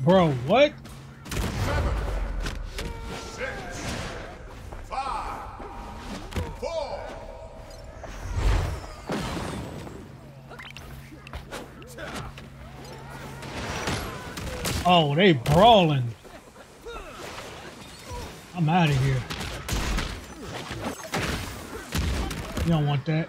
Bro, what? seven, six, five, four, Oh, they brawling. I'm out of here. You don't want that.